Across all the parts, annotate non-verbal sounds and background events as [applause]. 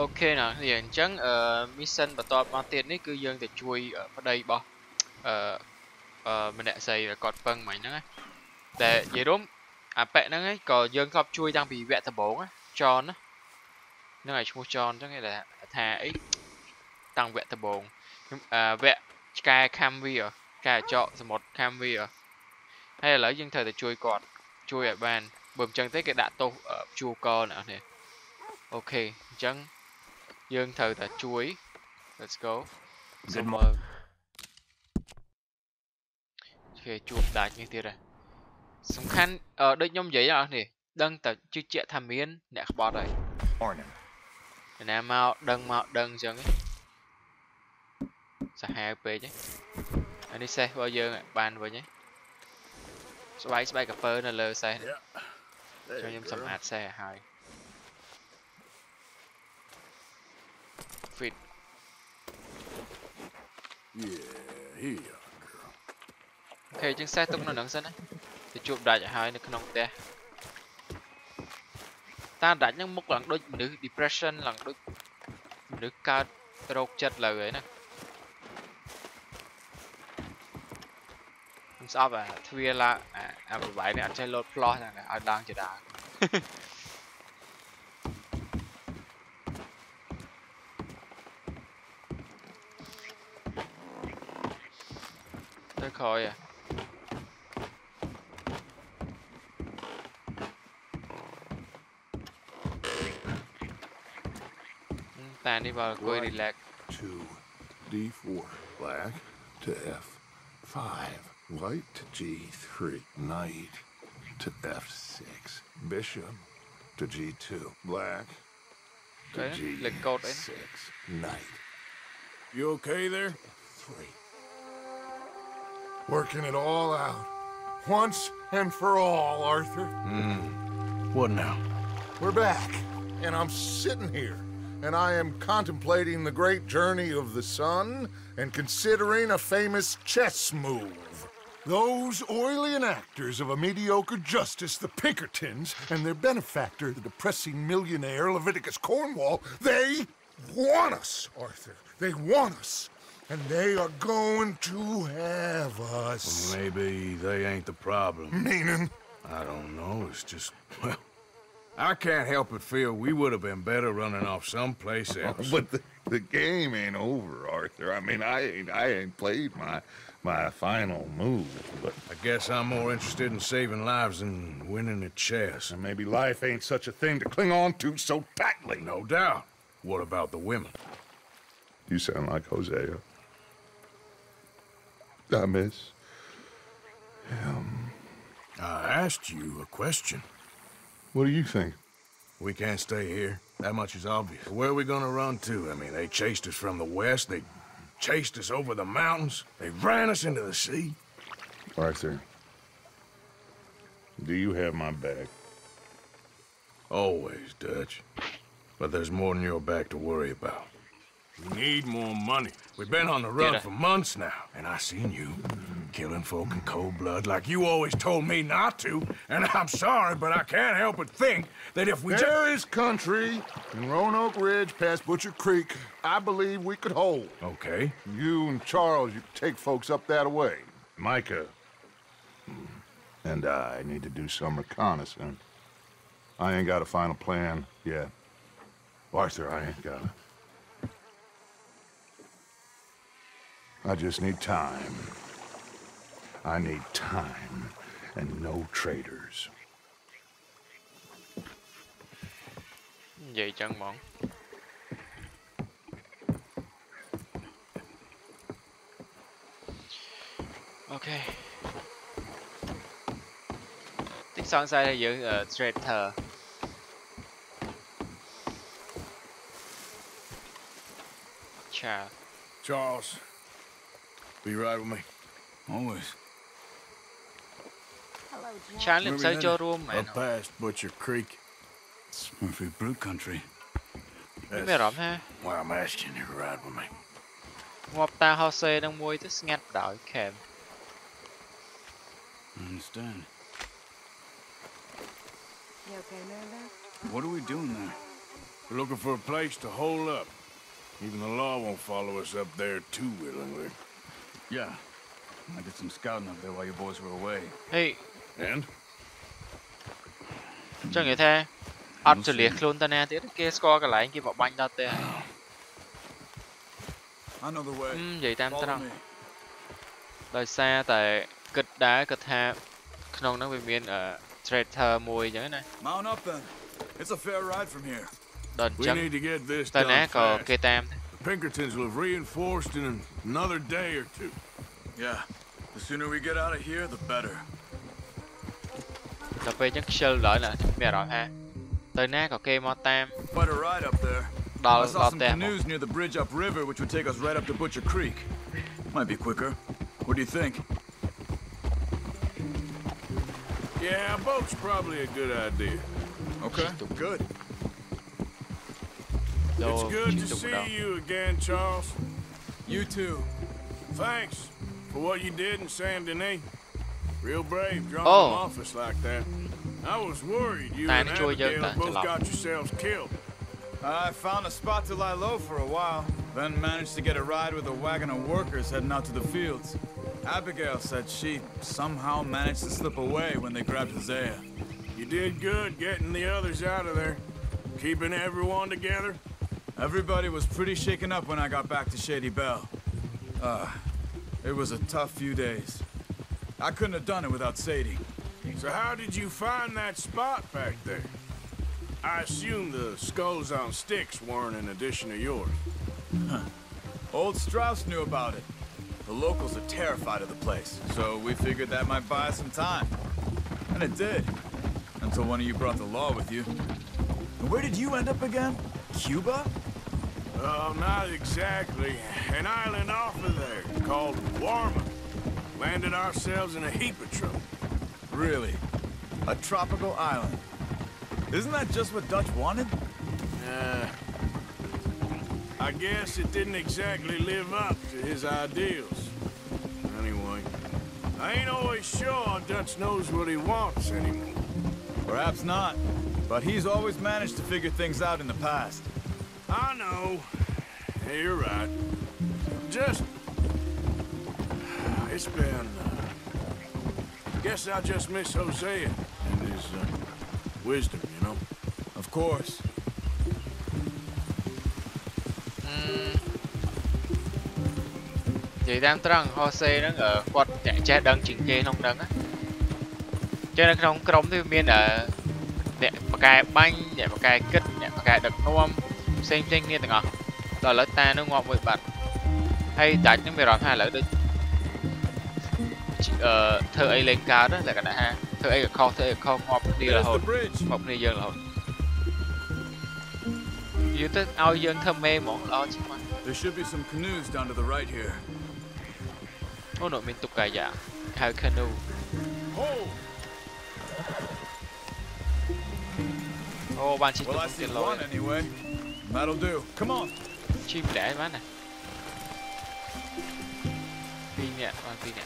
អូខេណានេះអញ្ចឹងអឺ mission បន្តមកទៀតនេះគឺយើងទៅជួយប្តីរបស់អឺអឺម្នាក់ស្រីគាត់ពឹងមិញហ្នឹងណាតែនិយាយរួមអាប៉ែហ្នឹងឯងក៏យើងធ្លាប់ជួយតាំងពីវគ្គដំបូងណាចនណាហ្នឹងឯងឈ្មោះចនអញ្ចឹងគេថាអីតាំងវគ្គដំបូងអឺវគ្គឆ្កែខាំវាឆ្កែចកសមុទ្រខាំវាហើយឥឡូវយើងត្រូវតែជួយគាត់ជួយឲ្យបានបើមិនចឹងទេគេដាក់ទោសជួកអ្នកនេះអូខេអញ្ចឹង យើងត្រូវតែជួយ let's go សុំមើលគេជួបដាច់នេះទៀតហើយសំខាន់ដូចខ្ញុំនិយាយអស់នេះដឹងតែជឿជាក់ថាមានអ្នកក្បត់ហើយណាមកដឹងមកដឹងអញ្ចឹងសាហាវពេកហ្នឹងអានេះសេះរបស់យើងបានវិញហ្នឹងស្បែកស្បែកកាពើនៅលើសេះខ្ញុំសម្អាតសេះឲ្យ អូខេជាងសេះទុកនៅនឹងសិនណាទៅជួបដាច់ឲ្យហើយនៅក្នុងផ្ទះតាដាច់ហ្នឹងមុខឡើងដូចមនុស្ស depression ឡើងដូចមនុស្សកើតរោគចិត្តលើហើយណាខ្ញុំស្អប់អាទ្វារឡាអាប្របាយនេះអត់ចេះលោតផ្លោះហ្នឹងឲ្យឡើងចដា car, yeah. two, D4, black to F5, white to G3, knight to F6, bishop to G2, black to G6, knight. You okay there? Three. Working it all out. Once and for all, Arthur. Mm. What now? We're back, and I'm sitting here and I am contemplating the great journey of the sun and considering a famous chess move. Those oily enactors of a mediocre justice, the Pinkertons, and their benefactor, the depressing millionaire Leviticus Cornwall, they want us, Arthur. They want us. And they are going to have us. Well, maybe they ain't the problem. Meaning? I don't know. It's just, well, I can't help but feel we would have been better running off someplace oh, else. but the, the game ain't over, Arthur. I mean, I ain't I ain't played my my final move, but I guess I'm more interested in saving lives than winning at chess. And maybe life ain't such a thing to cling on to so tightly. No doubt. What about the women? You sound like Hosea. I miss him. I asked you a question. What do you think? We can't stay here. That much is obvious. Where are we gonna run to? I mean, they chased us from the west. They chased us over the mountains. They ran us into the sea. Arthur, do you have my back? Always, Dutch. But there's more than your back to worry about. We need more money. We've been on the run for months now, and I seen you killing folk in cold blood like you always told me not to. And I'm sorry, but I can't help but think that if we There is country in Roanoke Ridge past Butcher Creek I believe we could hold. Okay. You and Charles, you take folks up that way. Micah and I need to do some reconnaissance. I ain't got a final plan yet. Arthur, I ain't got it. I just need time. I need time and no traitors. Vậy chân bọn. Ok. Tiếp sau sai là giữ uh, traitor Chào Charles Be right with me. Always. Chán làm sao cho room mày Up past Butcher Creek. Murfree Brood Country. That's why I'm asking you to ride with me. Ngọc ta ho xe đang mua tức ngắt đợi kèm. I understand. You okay, Mirabelle? What are we doing there? We're looking for a place to hole up. Even the law won't follow us up there too willingly. Yeah. I did some scouting up there while you boys were away. ហេ And? ចឹងនិយាយថាអត់ចលះខ្លួនតាណាទៀតគេស្គាល់កន្លែងគេបបាញ់ដល់ទេ I know the way. ហឹមនិយាយតាមត្រង់ me. ដោយសារតែគិតដែរគិតថាក្នុងហ្នឹងវាមានអឺ traitor មួយអញ្ចឹងណា Mount up then. It's a fair ride from here. ដល់អញ្ We ចឹង need to get this ទៅណា done ក៏ fast. គេតាម The Pinkertons will have reinforced in another day or two. Yeah, the sooner we get out of here, the better. Cà phê nhất sơ đợi nè, mẹ rồi ha. Tới nát có cây mo tam. Quite a ride up there. Đo, I saw some canoes near the bridge upriver, which would take us right up to Butcher Creek. Might be quicker. What do you think? Yeah, boat's probably a good idea. Okay, good. It's good to see you again, Charles. You too. Thanks for what you did in Saint Denis. Real brave, drawing oh. an office like that. I was worried you and Abigail both got yourselves killed. I found a spot to lie low for a while, then managed to get a ride with a wagon of workers heading out to the fields. Abigail said she somehow managed to slip away when they grabbed Isaiah. You did good getting the others out of there. Keeping everyone together? Everybody was pretty shaken up when I got back to Shady Belle. Uh, it was a tough few days. I couldn't have done it without Sadie. So how did you find that spot back there? I assume the skulls on sticks weren't an addition of yours. Huh. Old Strauss knew about it. The locals are terrified of the place, so we figured that might buy us some time. And it did. Until one of you brought the law with you. And where did you end up again? Cuba? Oh, not exactly. An island off of there called Guarma. Landed ourselves in a heap of trouble. Really? A tropical island? Isn't that just what Dutch wanted? Uh, I guess it didn't exactly live up to his ideals. Anyway, I ain't always sure Dutch knows what he wants anymore. Perhaps not. But he's always managed to figure things out in the past. I know. Hey, you're right. Just... It's been... Uh, guess I just miss Jose and his uh, wisdom, you know? Of course. Thì đang rằng Jose nó ở quật chạy chạy đấng chính kê không đấng á Cho nên không cống thì miên ở Để mà cái banh, để mà cái kích, để mà cái đực nôm ក្នុងក្រុមនេះមានអឺអ្នកបកកែបាញ់អ្នកបកកែគិតអ្នកបកកែដឹកនាំផ្សេងផ្សេងគ្នាទាំងអស់ដល់ឥឡូវតានោះងាប់មួយបាត់ហើយដាច់ហ្នឹងមានអារម្មណ៍ថាឥឡូវដូចអឺធ្វើអីលេងកើតណាលក្ខណៈថាធ្វើអីក៏ខុសធ្វើអីក៏ខុសងាប់គ្នារ There's ហូត the bridge. មកគ្នាយើងរហូតយូរទៅឲ្យយើងធ្វើមេហ្មងល្អជាងមក There should be some canoes down to the right here. អូនោះមានទុកកាយ៉ាហៅ canoe Hold! អូបានជិះទុក Well, I ទៀ see នលយ one anyway. That'll do. Come on. Chim đẻ quá này. phi nhẹ, mang pin nè.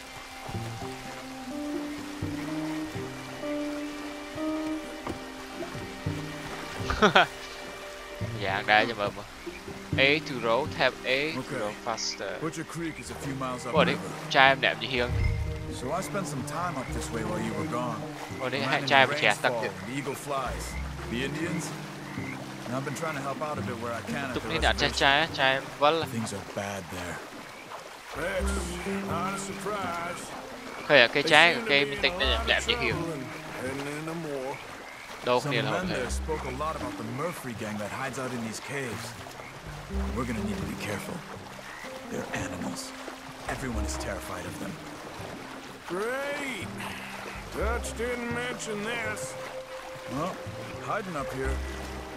À, [laughs] dạng đá cho bơm A to roll tap A to row faster. Butcher Creek is a few miles up. Ủa đấy, trai em đẹp như Hiên. So I spent some time up this way while you were gone. Ủa đấy, hai trai bị kẹt tặc. Eagle flies. The Indians I've been trying to help out a bit where I can. तुमने डांचा चाय चाय बल. Things are bad there. Khởi cái trái cái mình tính là đẹp như kiểu. Đâu không điền hồn thể. spoke a lot about the Murfree gang that hides out in these caves. We're gonna need to be careful. They're animals. Everyone is terrified of them. Great! Dutch didn't mention this. Well, hiding up here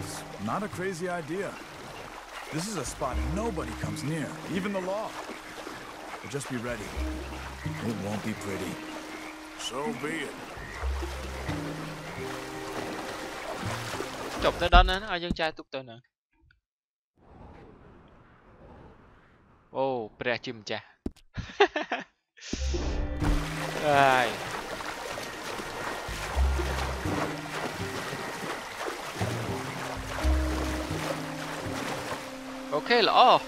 is not a crazy idea. This is a spot nobody comes near, even the law. But just be ready. It won't be pretty. So be it. ចប់ទៅដល់ហ្នឹងឲ្យយើងចែទុកទៅហ្នឹងអូព្រះជាម្ចាស់ ហើយ [laughs] ok là lỗ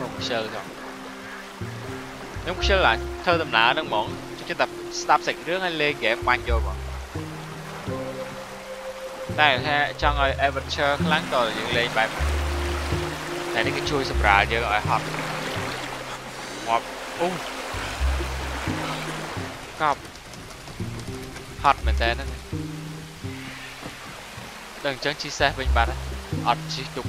không sơ rồi nếu một sơ lại thơ tầm lạ đang mỏng chúng ta tập stop sạch trước anh lên ghép quan vô bọn, đây là cho người adventure lắng rồi những lên bài này cái chui sập rà giờ gọi họp. Họp u. Cọp. Hot mình tên đó. Đừng chấn chi xe bên bạn á ọt chi tục.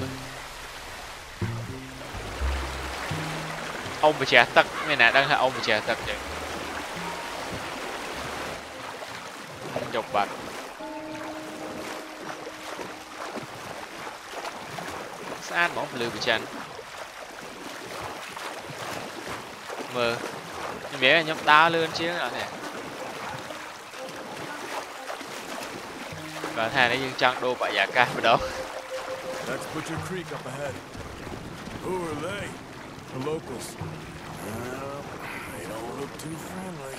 ông ombecertak. Minä tähän ombecertak. nè, đang mà ông lưu bị chân Mờ Nhưng bé là nhóm ta luôn chứ nữa nè Và thằng đấy dương trăng đô bại giả ca bắt đầu Let's put your creek up ahead. Who are they? The locals. Well, they don't look too friendly.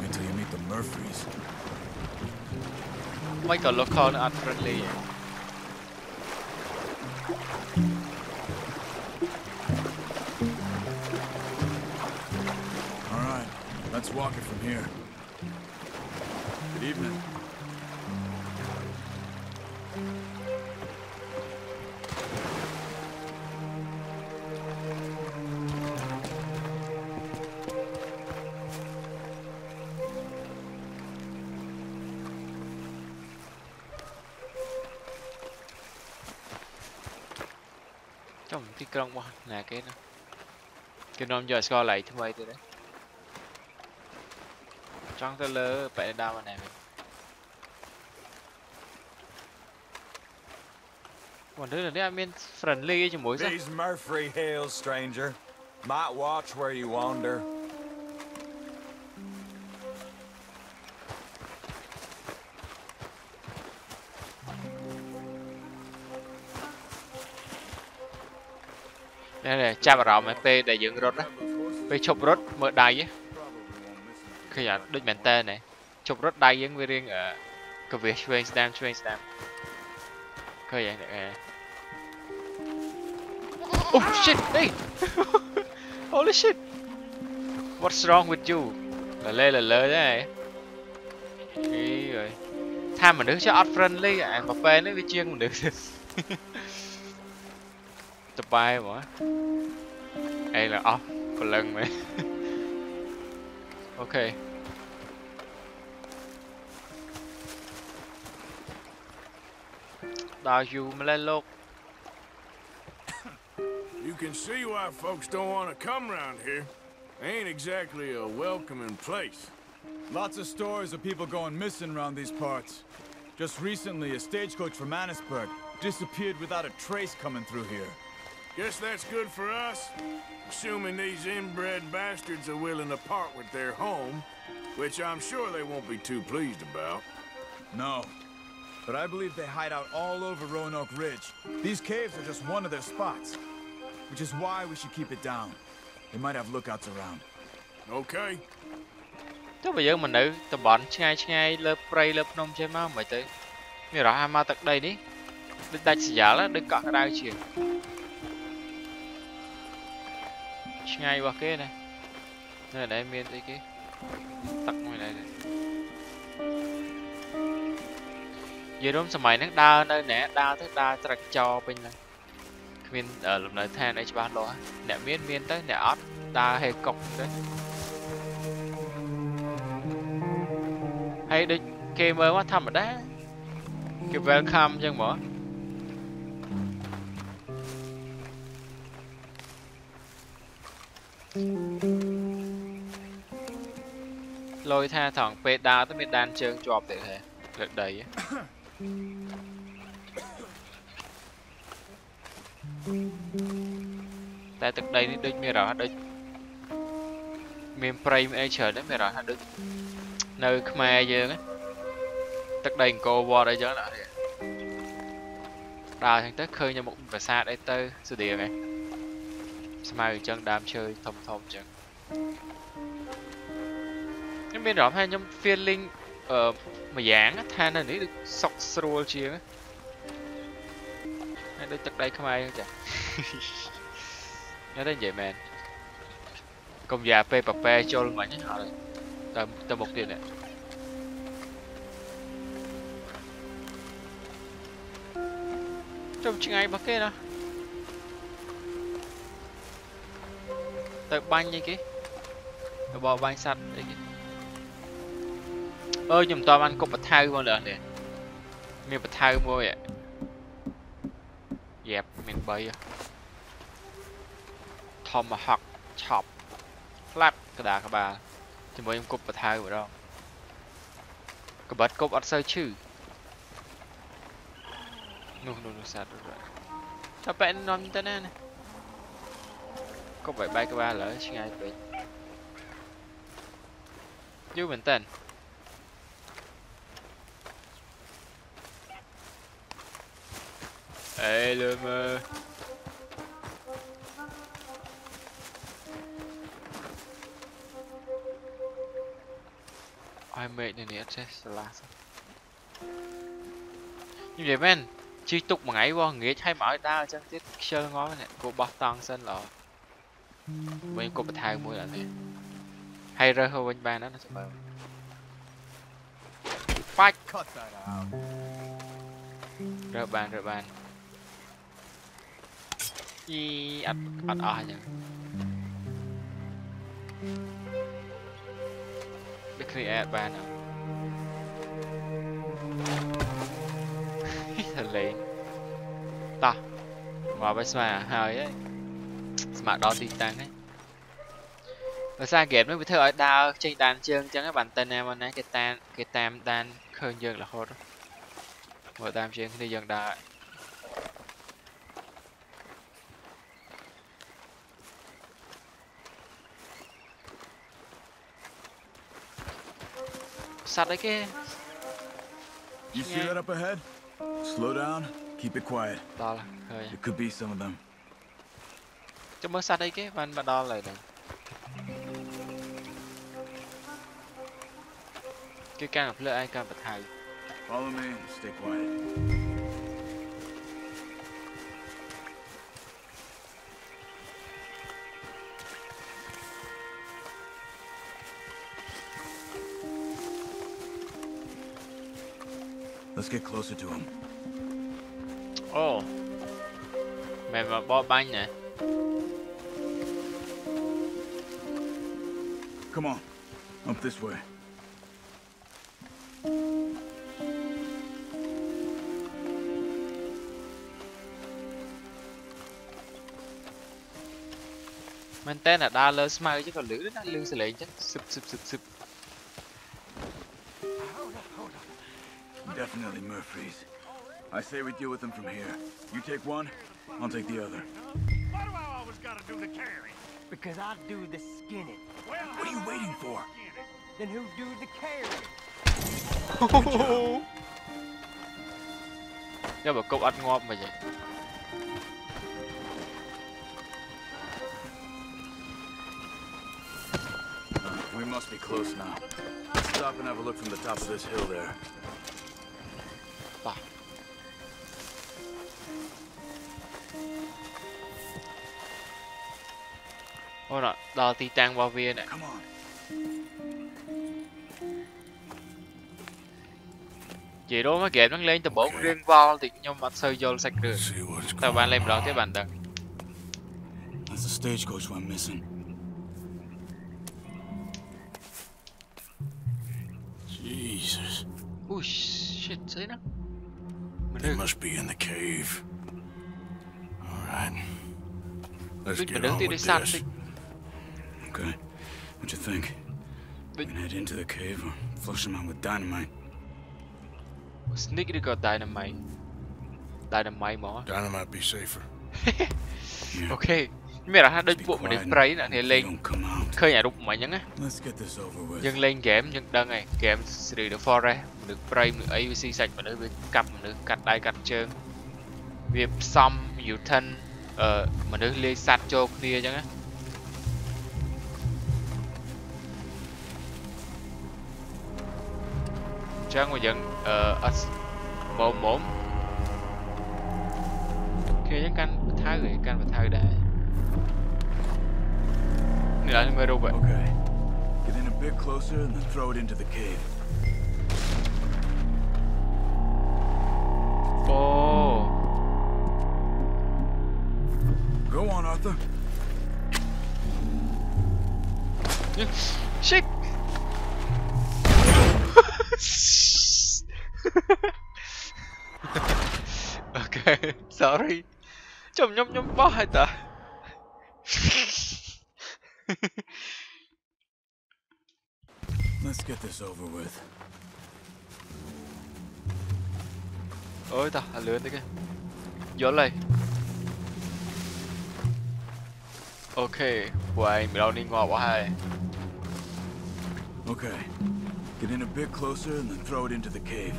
Wait till you meet the Murfrees. My god, look on at friendly. Alright, let's walk it from here. Good evening. Tom tí krong quá. là cái nó. Cái nom giờ score lại thứ mấy từ đấy. Trong tơ lơ phải đau mà này mình. Còn đứa này mình friendly cho mỗi sao. Murphy Hills stranger. Might watch where you wander. នេះនេះចាប់អារម្មណ៍ឯពេលដែលយើងរត់ណាពេលឈប់រត់មើលដៃណាឃើញអត់ដូចមែនតើណាឈប់រត់ដៃយើងវារៀងអឺកវាសឆ្វេងស្ដាមឆ្វេងស្ដាមឃើញហ្នឹងអឺអូ shit hey holy shit what's wrong with you លលើលលើដែរអីអើយថាមនុស្សចេះអត់ friendly អាកាហ្វេនេះវាជាងមនុស្ស bay bỏ Đây là ah, một [laughs] Ok Đào you, mà [coughs] You can see why folks don't want to come around here. Ain't exactly a welcoming place. Lots of stories of people going missing around these parts. Just recently, a stagecoach from Annesburg disappeared without a trace coming through here. Guess that's good for us. Assuming these inbred bastards are willing to part with their home, which I'm sure they won't be too pleased about. No. But I believe they hide out all over Roanoke Ridge. These caves are just one of their spots. Which is why we should keep it down. They might have lookouts around. Okay. ចុះបើយើងមិននៅតំបន់ឆ្ងាយឆ្ងាយលើព្រៃលើភ្នំចេះមកមិនទៅមានរហ័សមកទឹកដីនេះដូចដាច់ស្រយាលដូចកក់ក្ដៅជាង ឆ្ងាយរបស់គេណានៅដែលមានអីគេទឹកមួយដែរនិយាយរួមសម័យហ្នឹងដើរនៅណែដើរទៅដើរត្រាក់ចរពេញហ្នឹងគ្មានអឺលំនៅឋានអីច្បាស់លាស់អ្នកមានមានទៅអ្នកអត់ដើរហេកុកទៅហើយដូចគេមើលមកធម្មតាគេ welcome អញ្ចឹងហ្មង លយថាថងពេលដើរទៅមានដានជើងជាប់ទៀតហ៎លើដីហ៎តែទឹកដីនេះដូចមានរហ័សដូចមានព្រៃមានអីច្រើនដែរមានរហ័សដូចនៅខ្មែរយើងហ្នឹងទឹកដីអង្គរវត្តអីចឹងណាដើរចឹងទៅឃើញនៅមុខប្រាសាទអីទៅស្តៀងឯងស្មៅអញ្ចឹងដើមឈើធំធំអញ្ចឹង ខ្ញុំមានអារម្មណ៍ថាខ្ញុំ feeling អឺមួយយ៉ាងណាថានៅនេះដូចសុកស្រួលជាង ហើយដូចទឹកដីខ្មែរអញ្ចឹងចាញ៉ាំតែនិយាយមែនកុំយ៉ាពេលប៉ប៉ែជុលមិញអត់ទៅទៅមុខទៀតនេះចំឆ្ងាយរបស់គេណាទៅបាញ់អីគេទៅបោបាញ់សัตว์អីគេ អើខ្ញុំតបានគប់បថៅមកលើនេះមានបថៅមួយយ៉ាប់មាន3ធម្មហកឆប់ផ្លាប់កដាក្បាលជាមួយខ្ញុំគប់បថៅម្ដងកបិតគប់អត់សូវឈឺនោះនោះនោះសัตว์តែបែរនាំទៅណាណាគប់បែកបែកក្បាលលើឆ្ងាយពេកយូរមែនតើ Eleme. Ai mệt này nè chết là Như vậy men Chi tục mà ngày qua nghĩa hay mở ta chân tiết sơ ngó nè Cô bó tăng sân lọ Mình cô bà thai mua lại nè Hay rơi hơn bên bàn đó nó sẽ bờ Fight! Rơ bàn rơ bàn. Rơi bàn y ắt ắt à nhỉ biết khi ad bàn nào ទន្លេតោះមកไปស្មាហើយហ៎ស្មាដល់ទីតាំងហ្នឹងដោយសារហ្គេមនេះវាធ្វើឲ្យដើរចេញដានជើងអញ្ចឹងបានទៅណាមកណាគេតាមគេតាមដានឃើញយើងរហូតមកតាមជើងគ្នាយើងដើរ Sada ke. You see that up ahead? Slow down, keep it quiet. Đó. There could be some of them. Just mới sát đây cái van và đo lại. Cái càng gặp ai càng bật hại. Follow me, stay quiet. Let's get closer to him. Oh. Mày mà bo banh. Come on. Up this way. Mình tên là đa lơ smile chứ còn lửa nó lương sẽ lệ chắc sụp sụp sụp sụp Nelly Murphy's. I say we deal with them from here. You take one, I'll take the other. Why do I always gotta do the? Because I do the skinning. Well, what are you waiting for? Then who do the carrying? [laughs] Nếu mà cậu ăn ngon vậy We must be close now. Stop and have a look from the top of this hill there. 吧。Ôi là đo Titan bao bia nè. Chỉ đó mà game nó lên từ bộ riêng vo thì nhưng mà sơ vô sạch được. Tao bạn lên đó thế bạn đừng. That's a stagecoach we're missing. Jesus. Oh shit, see now? They ស្ស must be in the cave. All right. Let's ដូច get មនុស្ស on ទី with ដូចសត្វ this. តិច Okay. What you think? We But- can head into the cave or flush them out with dynamite. sneak ឬក៏ dynamite dynamite មក [laughs] Dynamite be safer. Yeah. អូខេមានអារម្មណ៍ថាដូច Be ពួកមនុស្ស quiet ព្រៃណាគ្នា If លេង they don't come out. ឃើញអារូបមិញហ្នឹងណា Let's get this over with. យើងលេងហ្គេមយើងដឹងហើយហ្គេម Street of Forest មនុស្សព្រៃមនុស្សអីវាស៊ីសាច់មនុស្សវាកាប់មនុស្សកាត់ដៃកាត់ជើងវាផ្សំ mutant អឺមនុស្សលាយសัตว์ចូលគ្នាអញ្ចឹងណាអញ្ចឹងមកយើងអឺអត់មុំមុំ គេចឹងកាន់បថៅឯងកាន់បថៅដែរនេះឡើងមើលរូប Okay. Get in a bit closer and then throw it into the cave. Oh. Go on, Arthur. Shit! [laughs] okay, sorry. Jump, jump, jump, bye da. Let's get this over with. Ôi ta, à lớn thế kia, Gió này Ok, quay mình đâu đi ngoài quá hay. Ok, get in a bit closer and then throw it into the cave.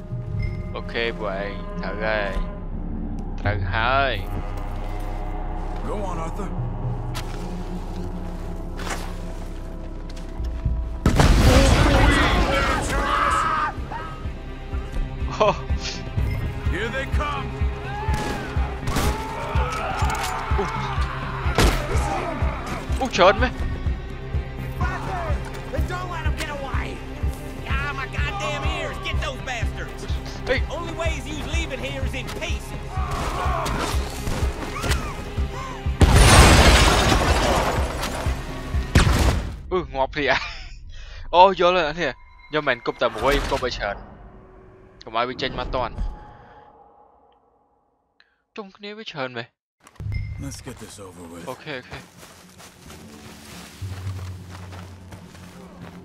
Ok quay, thở ra. Thở hơi Go on Arthur. Oh Here they come! Oh, Ooh charge me! Don't let them get away! Ah, my goddamn ears! Get those bastards! Hey! Only way is you leaving here is in peace. Ừ, ngọt thì à Ô, vô lên anh à Do mình cũng tầm quay, cũng bây sờn Còn ai bị tranh ma toàn don't can me? Let's get this over with. Okay, okay.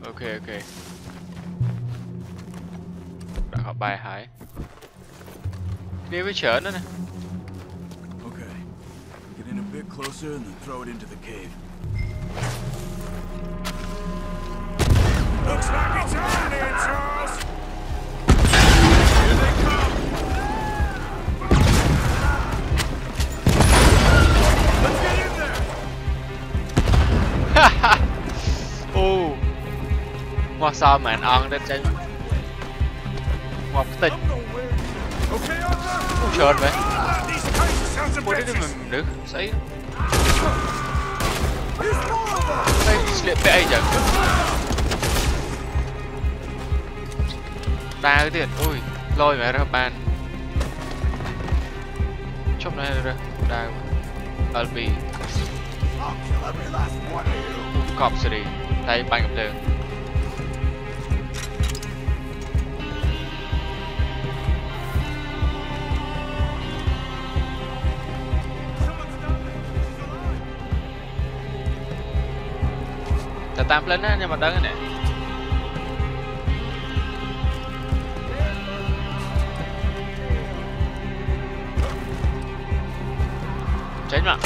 Okay, okay. Đã học bài hái. Can you return nè. Okay. Get in a bit closer and then throw it into the cave. Looks like it's on, Charles! [laughs] ô. Ngoa sao mà ăn đấy chứ ngoa tịch không chờ vậy What did mình được say say slip bay chẳng ta cái tiền. Ui, lôi mẹ ra bàn chốc này ra đau LB Cop City. Đây, ban ngập đường. Tà tam lên á, nhưng mà tới nè Tránh mà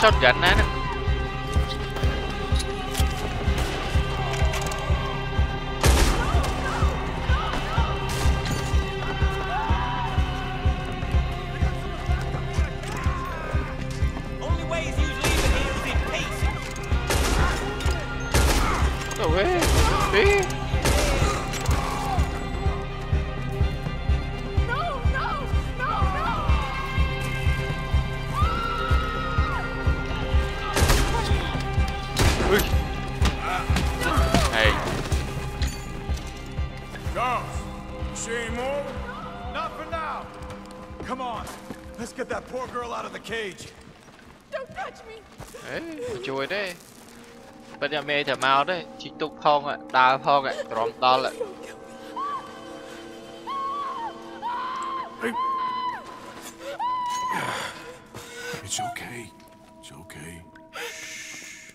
shotgun ណា ផងដើរផងទ្រាំដល់ហេ It's okay. It's okay. Shh.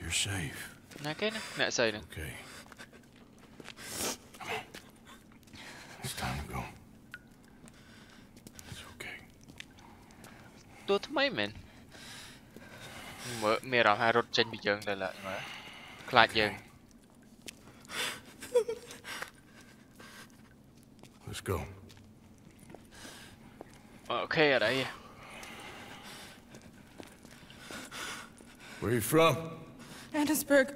You're safe. Okay, not safe. Okay. Come on. It's time to go. It's okay. Do it, my man. Mẹ mẹ làm hai rốt Let's go អូខេអត់អី Where are you from? Annesburg.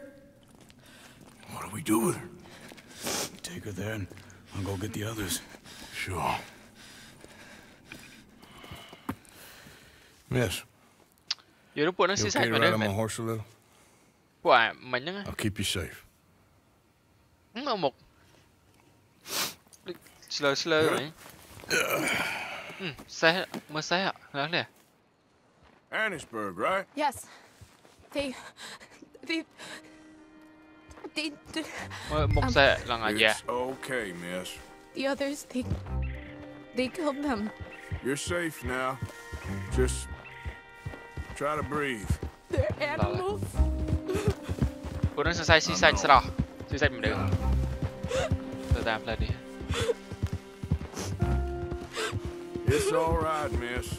What do we do with her? Take her there and I'll go get the others. Sure. Miss. Yes lúc bọn nó you xí okay xách to mà ride on my horse a little? Quả mình nhá I'll keep you safe. Nó là một Slow slow vậy Ừ, xe Mới xe ạ Đó nè Annesburg, right? Yes. They. They. They. they Mới một Um, xe là It's okay, miss. the others, they. They killed them. You're safe now. Just try to breathe. They're animals. Bọn nó xe xí xách sao Xí xách mình được Từ tạm lên đi It's all right, miss.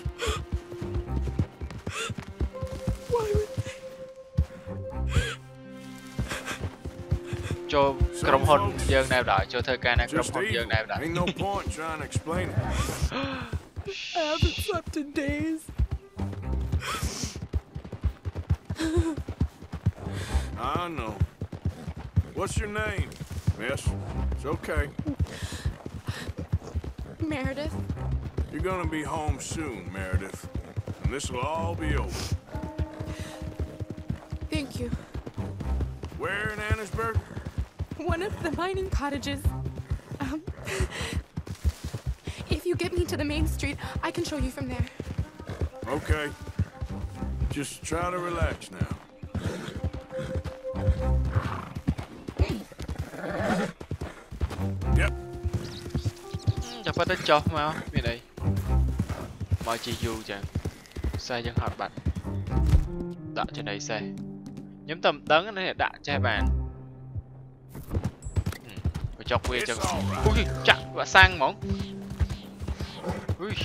Choក្រុមហ៊ុនយើងណែបដល់ចូលធ្វើការនៅក្រុម Just ហ៊ុនយើង evil. ណែបដល់ Ain't no point trying to explain it. [gasps] I haven't slept in days. I know. What's your name, miss? It's okay. Meredith. You're gonna be home soon, Meredith. And this will all be over. Thank you. Where in Annesburg? One of the mining cottages. Um. If you get me to the main street, I can show you from there. Okay. Just try to relax now. ទៅចុះមកមានអីមកជីយូចឹងខ្សែយើងហត់បាត់ដាក់ចំណីសេះខ្ញុំតែមិនដឹងនេះដាក់ចេះបានបើចុកវាចឹងអូយចាក់វាសាំងហ្មងអូយ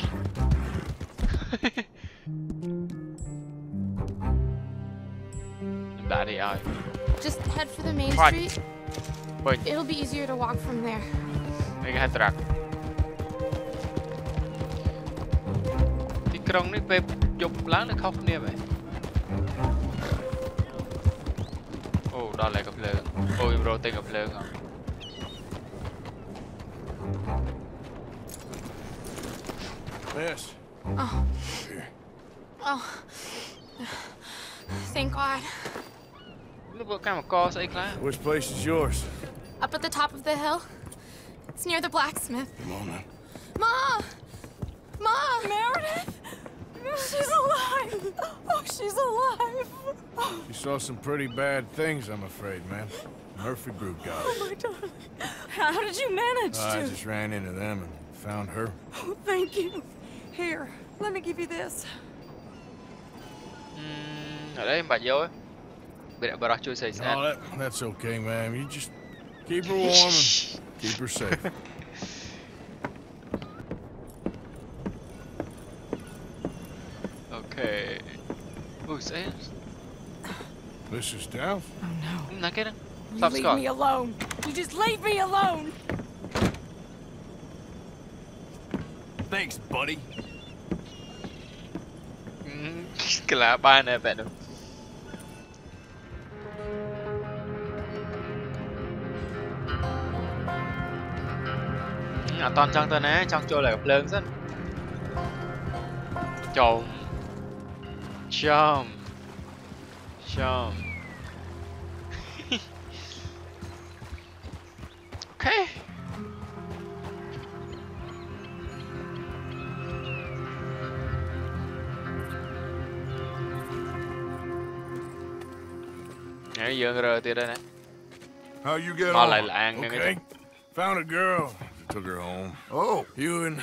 ដាក់នេះឲ្យ Just head for the main street. It'll be easier to walk from there. នេះគេហៅត្រាក់ រុងនេះពេលយប់ឡើងនៅខុសគ្នាបែអូដល់ហើយកំភ្លើងអូខ្ញុំរកទិញកំភ្លើងហ៎ Miss. Oh. Here. Oh. Thank God. លោកពួកកម្មករស្អីខ្លះ Which place is yours? Up at the top of the hill. It's near the blacksmith. Come on now. Ma! Ma! Meredith! She's alive! Oh, she's alive! You saw some pretty bad things, I'm afraid, man. Murfree group got Oh, my darling. How did you manage I just ran into them and found her. Oh, thank you. Here, let me give you this. Ừm, ở đây em bà vô ấy Bị đại bà đó chui xài Oh, xa that, that's okay, man. You just keep her [laughs] warm and keep her safe. Okay. Who's it? Mrs. Dow? Oh no. Not kidding. Stop leave Scott. me alone. You just leave me alone. Thanks, buddy. Kalaban na Venom. À, toàn trăng tôi nè, trong trôi lại gặp lớn rất Trồn chồng [laughs] chồng ok Nãy giờ rồi từ đây nè How you get Mà on? lại lạng nè Okay. Found a girl. Took her home. Oh, You and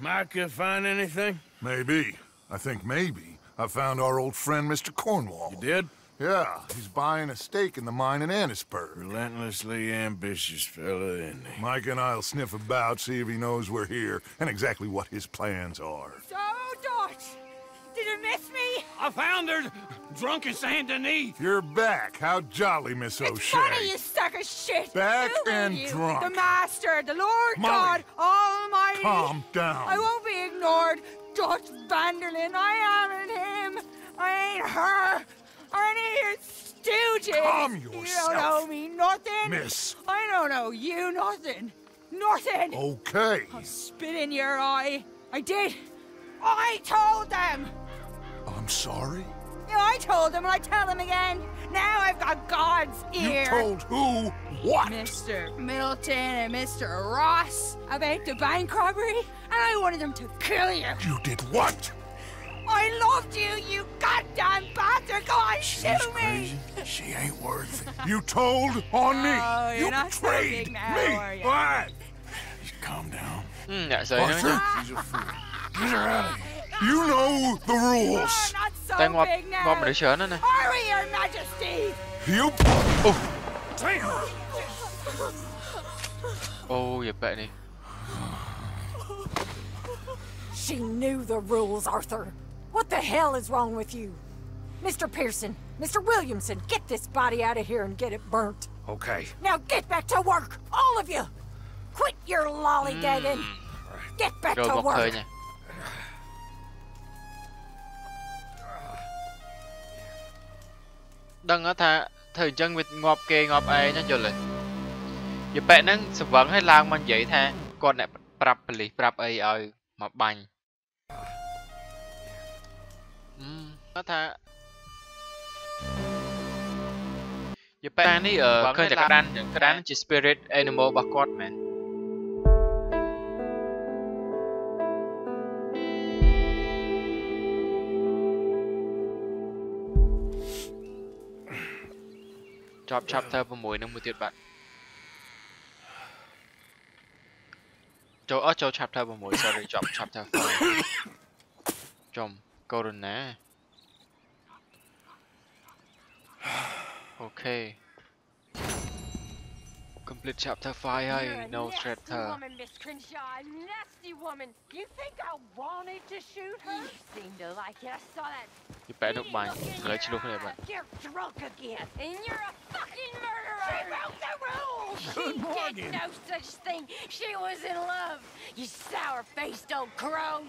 Micah find anything? maybe. I think maybe. I found our old friend, Mr. Cornwall. You did? Yeah, he's buying a stake in the mine in Annesburg. Relentlessly ambitious fella, isn't he? Mike and I'll sniff about, see if he knows we're here, and exactly what his plans are. So, Dutch, did you miss me? I found her drunk in Saint Denis. You're back. How jolly, Miss O'Shea. It's funny, you sucker of shit! Back Who and you? drunk. The Master, the Lord Molly, God Almighty! Calm down. I won't be ignored! Dutch van der Linde, I am him! I ain't her! Or any of your stooges! Calm yourself. You don't owe me nothing! Miss. I don't owe you nothing! Nothing! Okay. I'll spit in your eye! I did! I told them! I'm sorry. Yeah, I told them and I tell them again! Now I've got God's ear! You told who what? Mr. Milton and Mr. Ross about the bank robbery, and I wanted them to kill you. You did what? I loved you, you goddamn bastard! Go on, shoot me! Crazy. She ain't worth it. You told on me. Oh, you're you not so betrayed big now, me. are you? All right. Just calm down. Ừ, dạ rồi Arthur, nhá. she's a fool. Get her out of here. You know the You're rules. not so Tay ngọt big now! ngọt mà để sớ nữa nè. Hurry, your majesty! You. Ô, dẹp bệ đi. She knew the rules, Arthur. What the hell is wrong with you? Mr. Pearson, Mr. Williamson, get this body out of here and get it burnt. Okay. Now get back to work, all of you! Quit your lollygagging! Hmm. Get back Rồi to một ដឹងថាធ្វើអញ្ចឹងវាងាប់គេងាប់ឯងណាយល់ទេយប៉ែហ្នឹងសង្វឹងឲ្យឡើងមកនិយាយថាគាត់អ្នកប្រាប់ប៉ូលីសប្រាប់អីឲ្យមកបាញ់អឺគាត់ថាយប៉ែនេះឃើញតែក្តានក្តានជា spirit animal របស់គាត់មែន Drop chapter dạ. vào mối nâng mùi tuyệt bạn. Chỗ ở chỗ chapter vào mối Sorry drop chapter vào Trong Go to nè Ok. Complete chapter 5 hay? No traitor woman, Miss Crenshaw. I'm nasty woman. You think I wanted to shoot her? You seem to like it. I saw that You better not mind. Let you look at it, mate. You're drunk again. And you're a fucking murderer. She broke the rules. She Morgan. did no such thing. She was in love. You sour-faced old crow.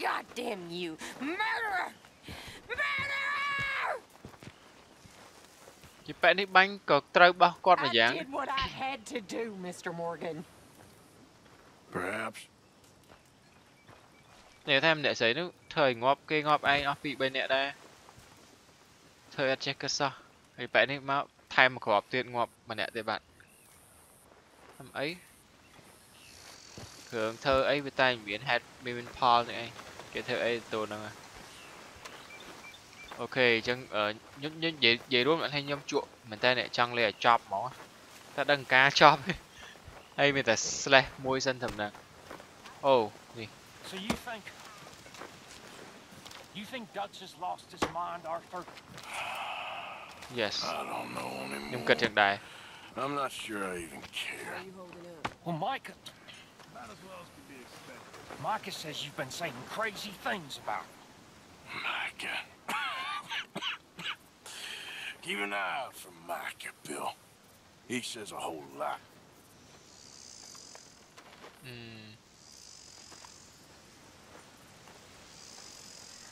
Goddamn you. Murderer. Murderer. You better not mind. Go throw back. What I did what I had to do, Mr. Morgan. Perhaps. Nếu thêm để xảy nước, thời ngọp kê ngọp ai nó bị bên nẹ đây Thời ăn check cơ sao Thì bạn đi mà thay một khóa tuyệt ngọp mà nẹ tới bạn. Làm ấy. Hướng thơ ấy với tay biến hạt mình Paul này Cái thơ ấy tồn năng à. Ok chẳng ở ờ, nhớ nhớ dễ dễ luôn bạn thấy nhom chuộng. Mình ta lại chẳng lẽ chop máu à. ta đăng cá chop hay mình ta slash môi dân thầm nặng. Oh gì? So you think... You think Dutch has lost his mind, Arthur? Yes. I don't know anymore. Nhưng cất hiện. I'm not sure I even care. Well, Micah... Not as well as could be expected. Micah says you've been saying crazy things about him. Micah. [coughs] Keep an eye out for Micah, Bill. He says a whole lot. Hmm.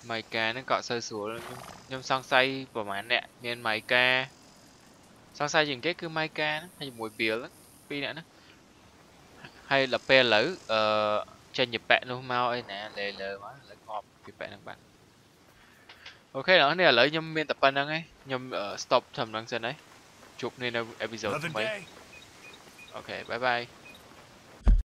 Mày cá nó cọ sơ sủa lên Nhưng sang say bỏ mà nè Nên mày ca. Sang say dừng cái cứ mày ca nó Hay mùi bìa lắm. Pi nè nó Hay là pe lử Ờ Trên nhịp bạn luôn. Mau ấy nè Lề lờ quá lỡ ngọt Vì bạn bằng bạn. Ok đó nè lỡ nhầm miên tập bàn đang ấy. Nhầm uh, ờ, stop thầm đăng sân ấy Chụp nên episode mấy Ok bye bye.